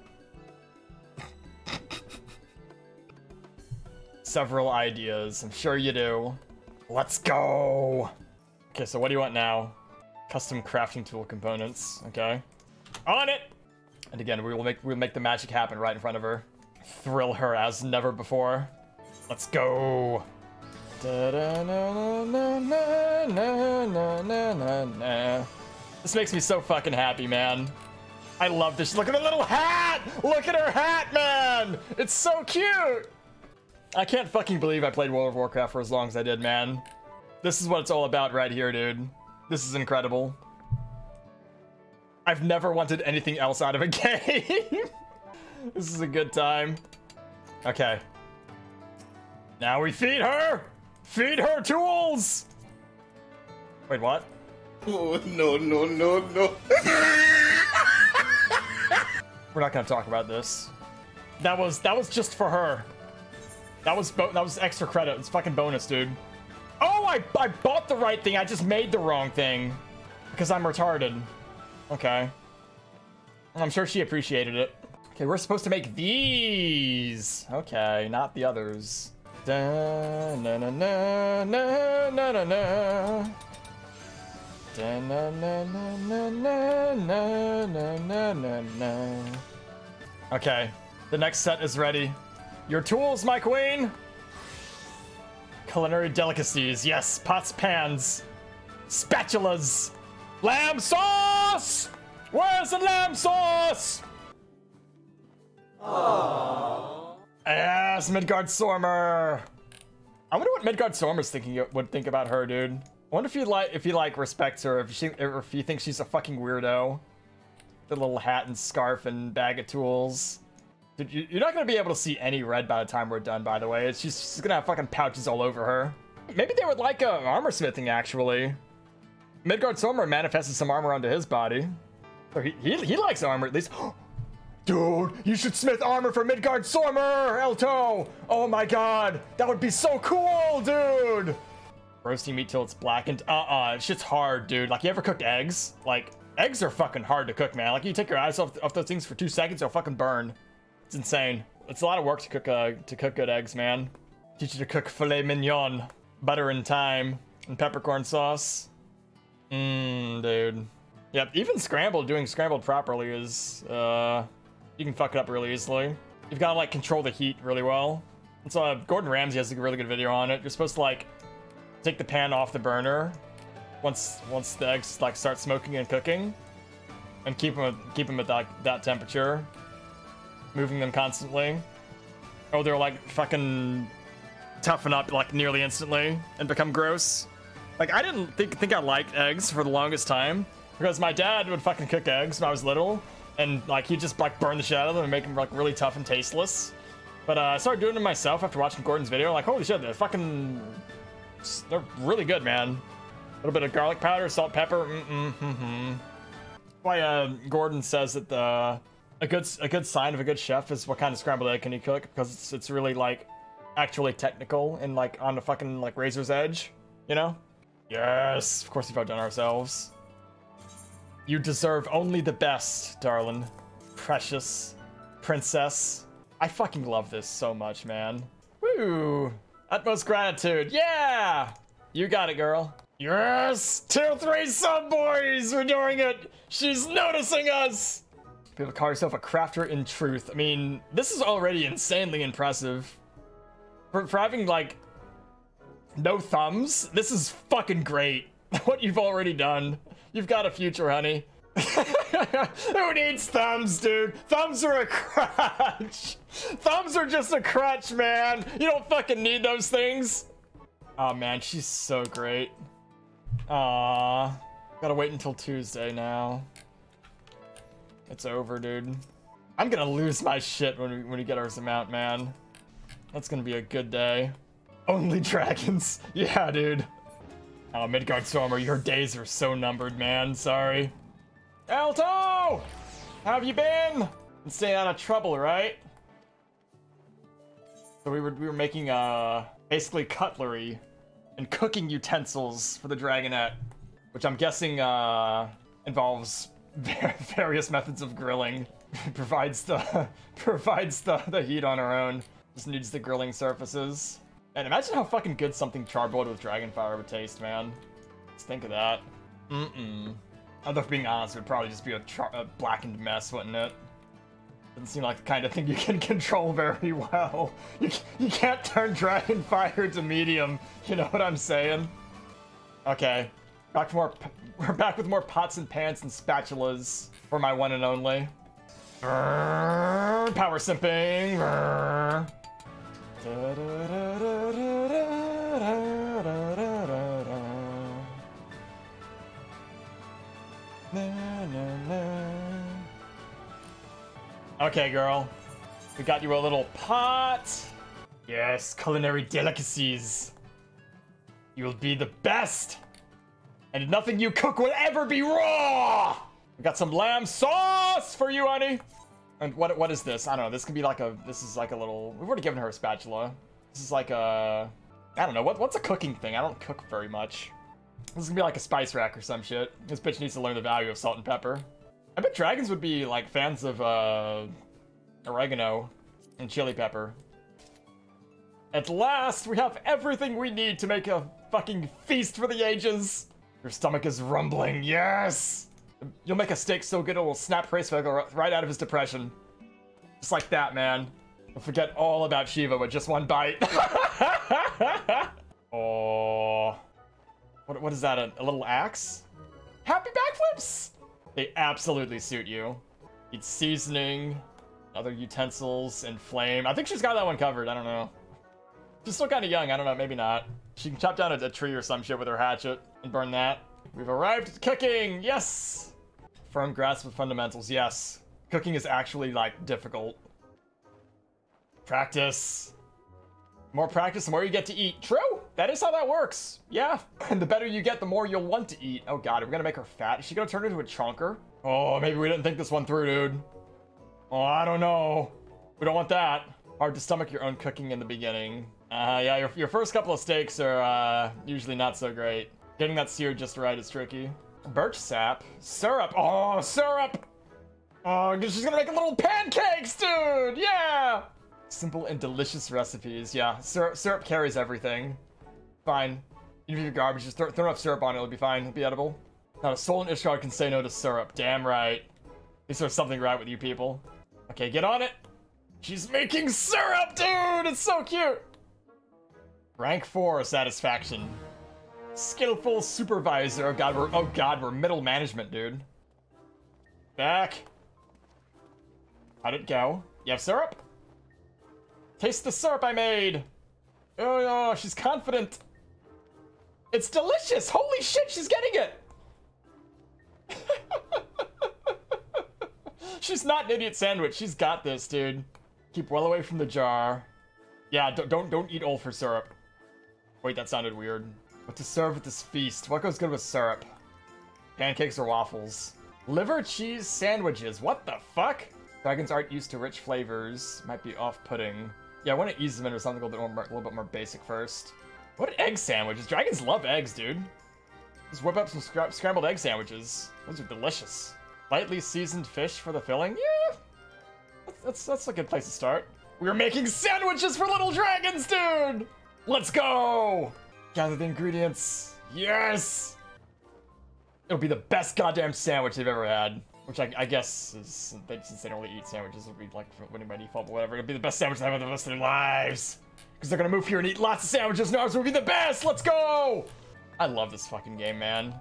several ideas. I'm sure you do. Let's go! Okay, so what do you want now? Custom crafting tool components, okay. On it! And again, we will make we'll make the magic happen right in front of her. Thrill her as never before. Let's go! This makes me so fucking happy, man. I love this. Look at the little hat! Look at her hat, man! It's so cute! I can't fucking believe I played World of Warcraft for as long as I did, man. This is what it's all about right here, dude. This is incredible. I've never wanted anything else out of a game. this is a good time. Okay. Now we feed her! Feed her tools! Wait, what? Oh, no, no, no, no. We're not gonna talk about this. That was that was just for her. That was that was extra credit. It's fucking bonus, dude. Oh, I I bought the right thing. I just made the wrong thing because I'm retarded. Okay. I'm sure she appreciated it. Okay, we're supposed to make these. Okay, not the others. Da, na, na, na, na, na, na, na. Okay, the next set is ready. Your tools, my queen! Culinary delicacies, yes, pots, pans, spatulas, lamb sauce! Where's the lamb sauce? Yes, Midgardsormr. I wonder what Midgardsormr's thinking would think about her, dude. I wonder if he like if he like respects her, if she if he thinks she's a fucking weirdo. The little hat and scarf and bag of tools. Dude, you- you're not gonna be able to see any red by the time we're done. By the way, it's just she's gonna have fucking pouches all over her. Maybe they would like uh, armor smithing actually. Midgardsormr manifested some armor onto his body. He, he, he likes armor at least. Dude, you should smith armor for Midgard Stormer, Ehll Tou! Oh my god, that would be so cool, dude! Roasting meat till it's blackened. Uh-uh, shit's hard, dude. Like, you ever cooked eggs? Like, eggs are fucking hard to cook, man. Like, you take your eyes off, off those things for two seconds, they'll fucking burn. It's insane. It's a lot of work to cook, uh, to cook good eggs, man. Teach you to cook filet mignon, butter and thyme, and peppercorn sauce. Mmm, dude. Yep, even scrambled, doing scrambled properly is, uh, you can fuck it up really easily. You've got to like control the heat really well. And so uh, Gordon Ramsay has a really good video on it. You're supposed to like take the pan off the burner once once the eggs like start smoking and cooking, and keep them keep them at that that temperature, moving them constantly. Oh, they're like fucking toughen up like nearly instantly and become gross. Like I didn't think think I liked eggs for the longest time because my dad would fucking cook eggs when I was little, and like he'd just like burn the shit out of them and make them like really tough and tasteless. But uh, I started doing it myself after watching Gordon's video. Like holy shit, they're fucking they're really good, man. A little bit of garlic powder, salt, pepper. Mm-mm, mm-hmm. Why uh, Gordon says that the a good a good sign of a good chef is what kind of scrambled egg can you cook because it's it's really like actually technical and like on the fucking like razor's edge, you know? Yes, of course we've outdone ourselves. You deserve only the best, darling. Precious. Princess. I fucking love this so much, man. Woo! Utmost gratitude. Yeah! You got it, girl. Yes! Tier 3 sub boys! We're doing it! She's noticing us! To call yourself a crafter in truth. I mean, this is already insanely impressive. For, for having, like, no thumbs, this is fucking great. What you've already done. You've got a future, honey. Who needs thumbs, dude? Thumbs are a crutch. Thumbs are just a crutch, man. You don't fucking need those things. Oh man, she's so great. Aww. Gotta wait until Tuesday now. It's over, dude. I'm gonna lose my shit when we, when we get our amount, man. That's gonna be a good day. Only dragons. Yeah, dude. Oh, Midgardsormr, your days are so numbered, man. Sorry. Ehll Tou! How have you been? Been staying out of trouble, right? So we were we were making uh basically cutlery and cooking utensils for the dragonette, which I'm guessing uh involves various methods of grilling. provides the provides the the heat on our own. Just needs the grilling surfaces. And imagine how fucking good something charboiled with dragonfire would taste, man. Just think of that. Mm-mm. Although, being honest, it would probably just be a, a blackened mess, wouldn't it? Doesn't seem like the kind of thing you can control very well. You, you can't turn dragon fire to medium. You know what I'm saying? Okay. Back for more. We're back with more pots and pans and spatulas for my one and only. Brrr, Power simping. Okay, girl. We got you a little pot. Yes, culinary delicacies. You'll be the best. And nothing you cook will ever be raw. We got some lamb sauce for you, honey. And what what is this? I don't know. This could be like a this is like a little we've already given her a spatula. This is like a I don't know. What what's a cooking thing? I don't cook very much. This is gonna be like a spice rack or some shit. This bitch needs to learn the value of salt and pepper. I bet dragons would be like fans of uh oregano and chili pepper. At last, we have everything we need to make a fucking feast for the ages. Your stomach is rumbling, yes! You'll make a steak so good it will snap Hraesvelgr right out of his depression. Just like that, man. You'll forget all about Shiva with just one bite. oh. What, what is that, a, a little axe? Happy backflips! They absolutely suit you. Need seasoning, other utensils, and flame. I think she's got that one covered, I don't know. She's still kind of young. I don't know. Maybe not. She can chop down a, a tree or some shit with her hatchet and burn that. We've arrived at cooking. Yes. Firm grasp of fundamentals. Yes. Cooking is actually like difficult. Practice. More practice, the more you get to eat. True. That is how that works. Yeah. And the better you get, the more you'll want to eat. Oh god, are we gonna make her fat? Is she gonna turn into a chunker? Oh, maybe we didn't think this one through, dude. Oh, I don't know. We don't want that. Hard to stomach your own cooking in the beginning. Uh, yeah, your, your first couple of steaks are uh, usually not so great. Getting that seared just right is tricky. Birch sap. Syrup. Oh, syrup! Oh, she's gonna make little pancakes, dude! Yeah! Simple and delicious recipes. Yeah, syrup, syrup carries everything. Fine. Even if you're garbage, just throw, throw enough syrup on it, it'll be fine. It'll be edible. Not a soul in Ishgard can say no to syrup. Damn right. At least there's something right with you people. Okay, get on it. She's making syrup, dude! It's so cute! Rank 4 satisfaction. Skillful supervisor. Oh god, we're oh god, we're middle management, dude. Back. How'd it go? You have syrup? Taste the syrup I made! Oh no, she's confident. It's delicious! Holy shit, she's getting it! she's not an idiot sandwich. She's got this, dude. Keep well away from the jar. Yeah, don't don't, don't eat Ulfer syrup. Wait, that sounded weird. What to serve at this feast? What goes good with syrup? Pancakes or waffles? Liver cheese sandwiches. What the fuck? Dragons aren't used to rich flavors. Might be off-putting. Yeah, I want to ease them into something a little bit more, a little bit more basic first. What egg sandwiches? Dragons love eggs, dude. Just whip up some scra scrambled egg sandwiches. Those are delicious. Lightly seasoned fish for the filling? Yeah. That's, that's, that's a good place to start. We're making sandwiches for little dragons, dude! Let's go! Gather the ingredients. Yes! It'll be the best goddamn sandwich they've ever had. Which I, I guess is, they, since they don't really eat sandwiches, it'll be like winning by default, but whatever. It'll be the best sandwich they've had of their lives. Because they're gonna move here and eat lots of sandwiches, and ours will be the best! Let's go! I love this fucking game, man.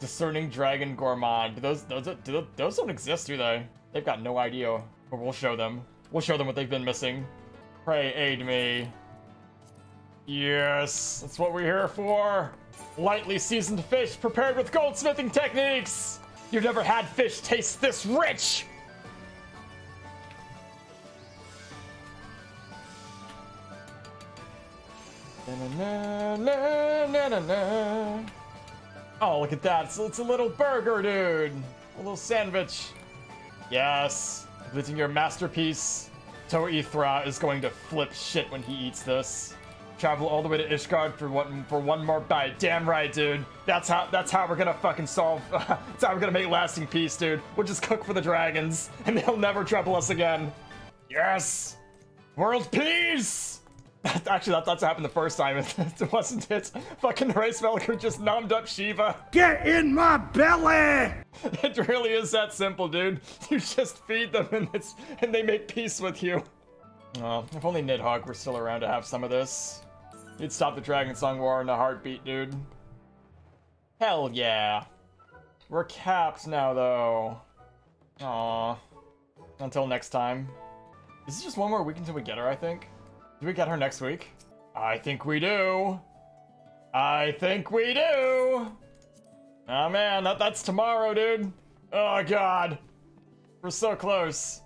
Discerning Dragon Gourmand. Those, those, do those don't exist, do they? They've got no idea. But we'll show them. We'll show them what they've been missing. Pray aid me. Yes, that's what we're here for. Lightly seasoned fish prepared with goldsmithing techniques. You've never had fish taste this rich. Na, na, na. Oh, look at that. It's, it's a little burger, dude. A little sandwich. Yes. Completing your masterpiece. Toithra is going to flip shit when he eats this. Travel all the way to Ishgard for one for one more bite. Damn right, dude. That's how that's how we're gonna fucking solve. that's how we're gonna make lasting peace, dude. We'll just cook for the dragons, and they'll never trouble us again. Yes, world peace. Actually, that, that's what happened the first time. It wasn't it? Fucking Hraesvelgr just nommed up Shiva. Get in my belly! It really is that simple, dude. You just feed them and it's and they make peace with you. Oh, if only Nidhogg were still around to have some of this. He'd stop the Dragon Song War in a heartbeat, dude. Hell yeah. We're capped now, though. Aw. Until next time. Is it just one more week until we get her, I think? Do we get her next week? I think we do. I think we do. Oh man, that, that's tomorrow, dude. Oh god. We're so close.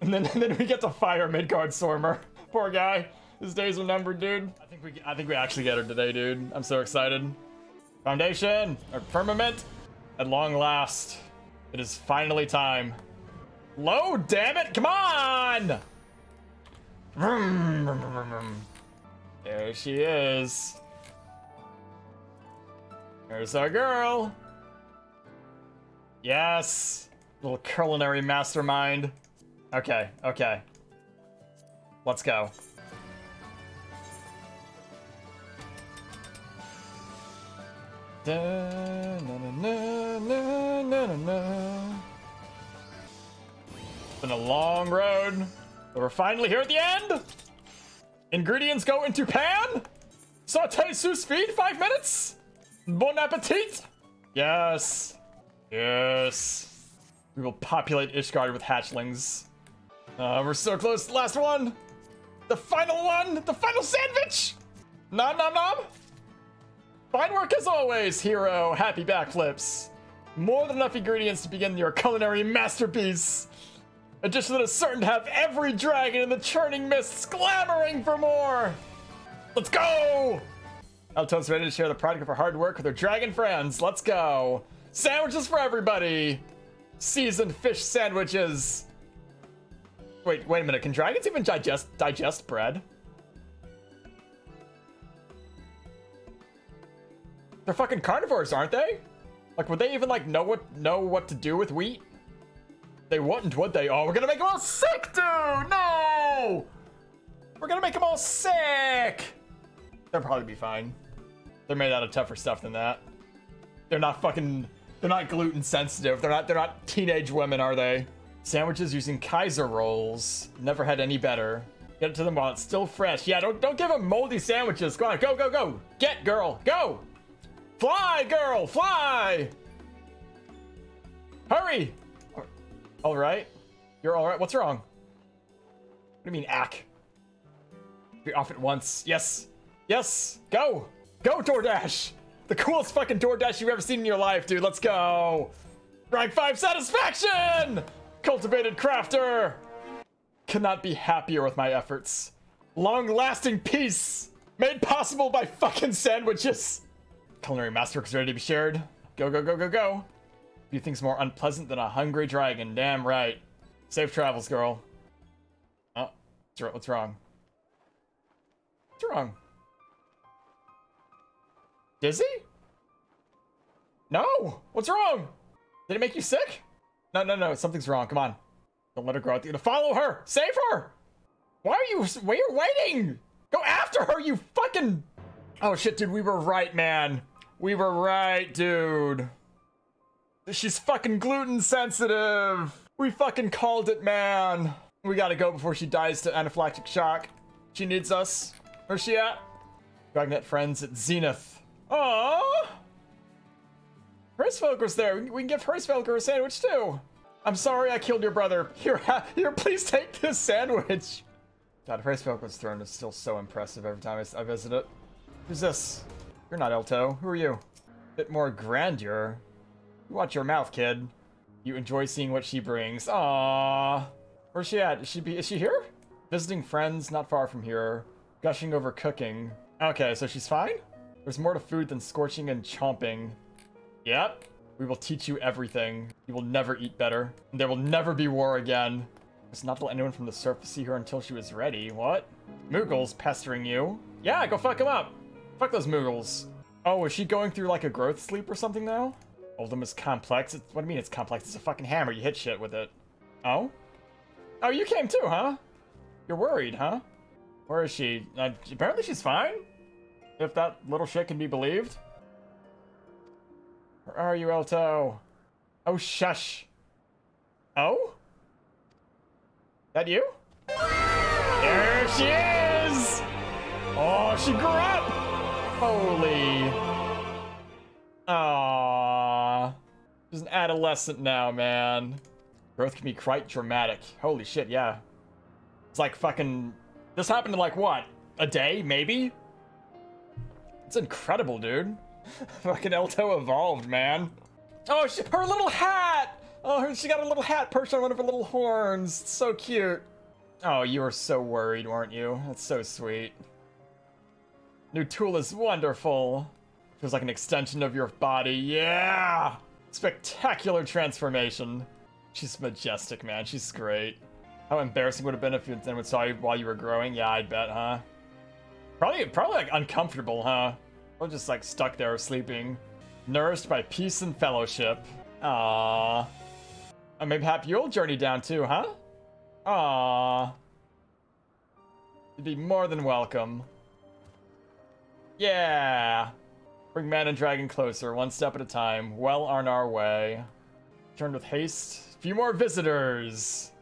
And then, and then we get to fire Midgardsormr. Poor guy. His days are numbered, dude. I think we I think we actually get her today, dude. I'm so excited. Foundation or firmament. At long last, it is finally time. Load, damn it! Come on! There she is. There's our girl. Yes. Little culinary mastermind. Okay, okay. Let's go. Da, na, na, na, na, na, na. It's been a long road, but we're finally here at the end. Ingredients go into pan. Saute sous vide, five minutes. Bon appetit. Yes. Yes. We will populate Ishgard with hatchlings. Uh, we're so close last one. The final one. The final sandwich. Nom nom nom. Fine work as always, hero. Happy backflips. More than enough ingredients to begin your culinary masterpiece. A dish that is certain to have every dragon in the churning mists clamoring for more. Let's go! Ehll Tou's ready to share the product of her hard work with her dragon friends. Let's go. Sandwiches for everybody. Seasoned fish sandwiches. Wait, wait a minute. Can dragons even digest digest bread? They're fucking carnivores, aren't they? Like, would they even like know what know what to do with wheat? They wouldn't, would they? Oh, we're gonna make them all sick, dude! No! We're gonna make them all sick! They'll probably be fine. They're made out of tougher stuff than that. They're not fucking. They're not gluten sensitive. They're not. They're not teenage women, are they? Sandwiches using Kaiser rolls. Never had any better. Get it to them while it's still fresh. Yeah, don't don't give them moldy sandwiches. Go on, go go go. Get girl, go. Fly, girl, fly. Hurry. All right. You're all right. What's wrong? What do you mean, ack? Be off at once. Yes. Yes. Go. Go, DoorDash. The coolest fucking DoorDash you've ever seen in your life, dude. Let's go. Rank 5 satisfaction! Cultivated crafter. Cannot be happier with my efforts. Long lasting peace. Made possible by fucking sandwiches. Culinary masterwork is ready to be shared. Go, go, go, go, go. Few things more unpleasant than a hungry dragon. Damn right. Safe travels, girl. Oh, what's wrong? What's wrong? Dizzy? No! What's wrong? Did it make you sick? No, no, no. Something's wrong. Come on. Don't let her go out the Follow her! Save her! Why are you... Why are you waiting? Go after her, you fucking... Oh, shit, dude. We were right, man. We were right, dude. She's fucking gluten sensitive. We fucking called it, man. We gotta go before she dies to anaphylactic shock. She needs us. Where's she at? Dragonet friends at Zenith. Aww. Hraesvelgr's there. We can- give Hraesvelgr a sandwich too. I'm sorry I killed your brother. Here, here, please take this sandwich. God, Hraesvelgr's throne is still so impressive every time I visit it. Who's this? You're not Ehll Tou. Who are you? Bit more grandeur. Watch your mouth, kid. You enjoy seeing what she brings. Aww. Where's she at? Is she be? Is she here? Visiting friends not far from here. Gushing over cooking. Okay, so she's fine. There's more to food than scorching and chomping. Yep. We will teach you everything. You will never eat better. There will never be war again. It's not to let anyone from the surface see her until she was ready. What? Moogles pestering you? Yeah, go fuck him up. Fuck those Moogles. Oh, is she going through like a growth sleep or something now? Oldham is complex. It's, what do you mean it's complex? It's a fucking hammer. You hit shit with it. Oh? Oh, you came too, huh? You're worried, huh? Where is she? Uh, apparently she's fine. If that little shit can be believed. Where are you, Ehll Tou? Oh, shush. Oh? That you? There she is! Oh, she grew up! Holy. Aww. She's an adolescent now, man. Growth can be quite dramatic. Holy shit, yeah. It's like fucking. This happened in like what? A day, maybe? It's incredible, dude. fucking Ehll Tou evolved, man. Oh, she, her little hat! Oh, she got a little hat perched on one of her little horns. It's so cute. Oh, you were so worried, weren't you? That's so sweet. New tool is wonderful. Feels like an extension of your body. Yeah! Spectacular transformation. She's majestic, man. She's great. How embarrassing would have been if anyone saw you while you were growing? Yeah, I'd bet, huh? Probably, probably like uncomfortable, huh? Or just like stuck there sleeping. Nourished by peace and fellowship. Aww. I may happy you'll journey down too, huh? Aww. You'd be more than welcome. Yeah. Bring man and dragon closer, one step at a time. Well on our way. Turn with haste. Few more visitors.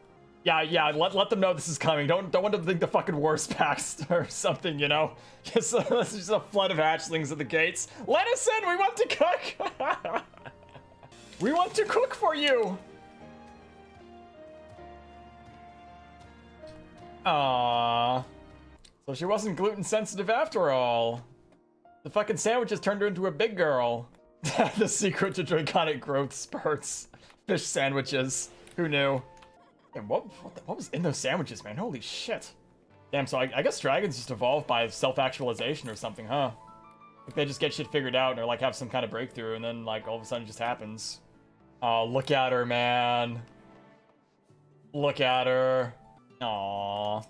Yeah, yeah, let, let them know this is coming. Don't don't want them to think the fucking worst packs or something, you know? Just, uh, just a flood of hatchlings at the gates. Let us in, we want to cook! we want to cook for you! Aww. So she wasn't gluten sensitive after all. The fucking sandwiches turned her into a big girl. the secret to draconic growth spurts. Fish sandwiches. Who knew? And what, what, the, what, was in those sandwiches, man? Holy shit. Damn, so I, I guess dragons just evolve by self-actualization or something, huh? Like they just get shit figured out or like have some kind of breakthrough and then like all of a sudden it just happens. Oh, look at her, man. Look at her. Aww.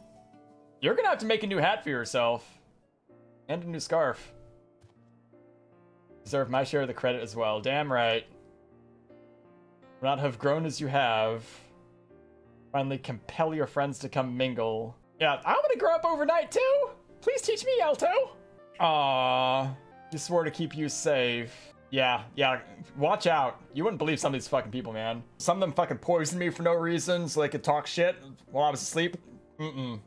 You're gonna have to make a new hat for yourself. And a new scarf. Deserve my share of the credit as well. Damn right. Not have grown as you have. Finally compel your friends to come mingle. Yeah, I want to grow up overnight too. Please teach me, Ehll Tou. Aww. You swore to keep you safe. Yeah, yeah, watch out. You wouldn't believe some of these fucking people, man. Some of them fucking poisoned me for no reason so they could talk shit while I was asleep. Mm-mm.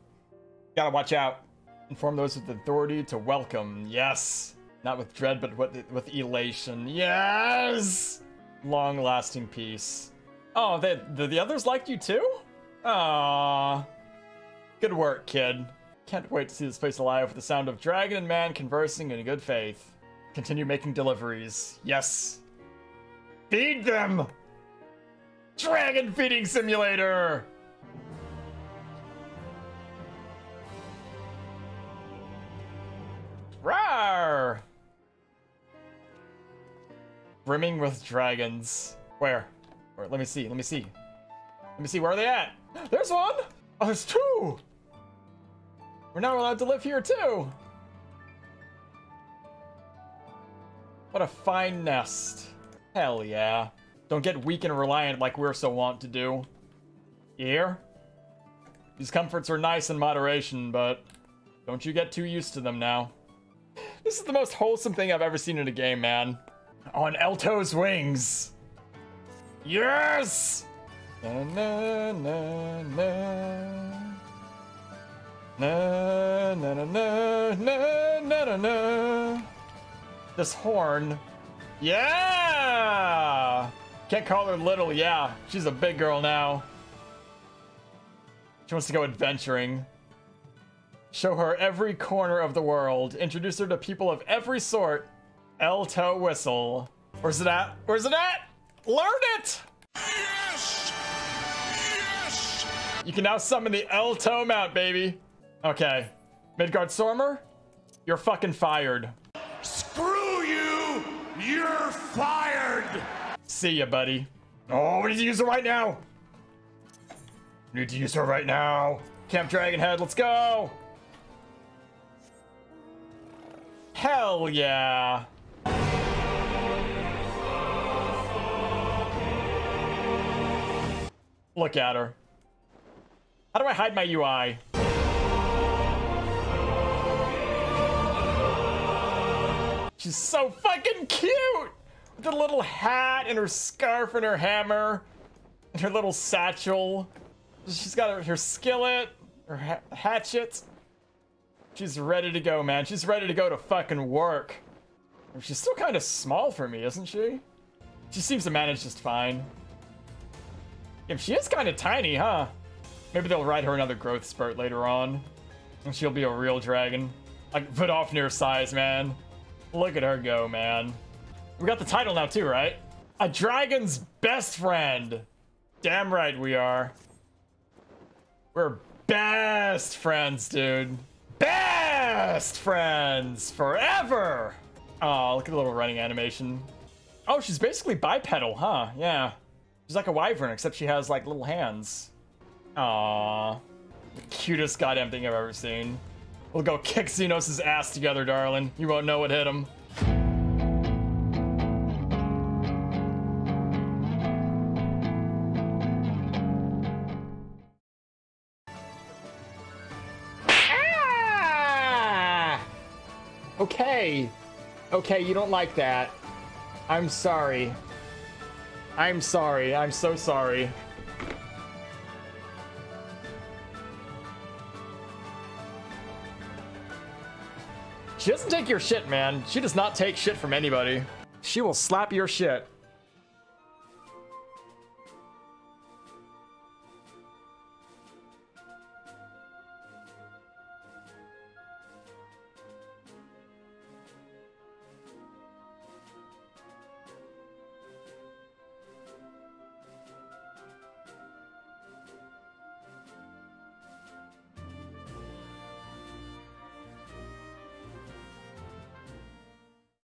Gotta watch out. Inform those with authority to welcome. Yes. Not with dread, but with, with elation. Yes! Long-lasting peace. Oh, the, the, the others liked you too? Aww. Good work, kid. Can't wait to see this place alive with the sound of dragon and man conversing in good faith. Continue making deliveries. Yes. Feed them! Dragon feeding simulator! Rawr! Brimming with dragons. Where? Where? Let me see. Let me see. Let me see. Where are they at? There's one! Oh, there's two! We're now allowed to live here too! What a fine nest. Hell yeah. Don't get weak and reliant like we're so wont to do. Here? These comforts are nice in moderation, but don't you get too used to them now. This is the most wholesome thing I've ever seen in a game, man. On Ehll Tou's wings. Yes! Na na na na. Na na na na na na na na. This horn. Yeah! Can't call her little, yeah. She's a big girl now. She wants to go adventuring. Show her every corner of the world. Introduce her to people of every sort. Ehll Tou whistle. Where's it at? Where's it at? Learn it! Yes! Yes! You can now summon the Ehll Tou mount, baby. Okay. Midgardsormr, you're fucking fired. Screw you! You're fired! See ya, buddy. Oh, we need to use her right now. We need to use her right now. Camp Dragonhead, let's go. Hell yeah. Look at her. How do I hide my UI? She's so fucking cute! With her little hat and her scarf and her hammer and her little satchel. She's got her, her skillet, her ha hatchet. She's ready to go, man. She's ready to go to fucking work. She's still kind of small for me, isn't she? She seems to manage just fine. If she is kind of tiny, huh? Maybe they'll ride her another growth spurt later on. And she'll be a real dragon. Like Vidofnir size, man. Look at her go, man. We got the title now too, right? A dragon's best friend. Damn right we are. We're best friends, dude. Best friends forever. Oh, look at the little running animation. Oh, she's basically bipedal, huh? Yeah. She's like a wyvern, except she has like little hands. Aww. The cutest goddamn thing I've ever seen. We'll go kick Zenos' ass together, darling. You won't know what hit him. Ah! Okay. Okay, you don't like that. I'm sorry. I'm sorry. I'm so sorry. She doesn't take your shit, man. She does not take shit from anybody. She will slap your shit.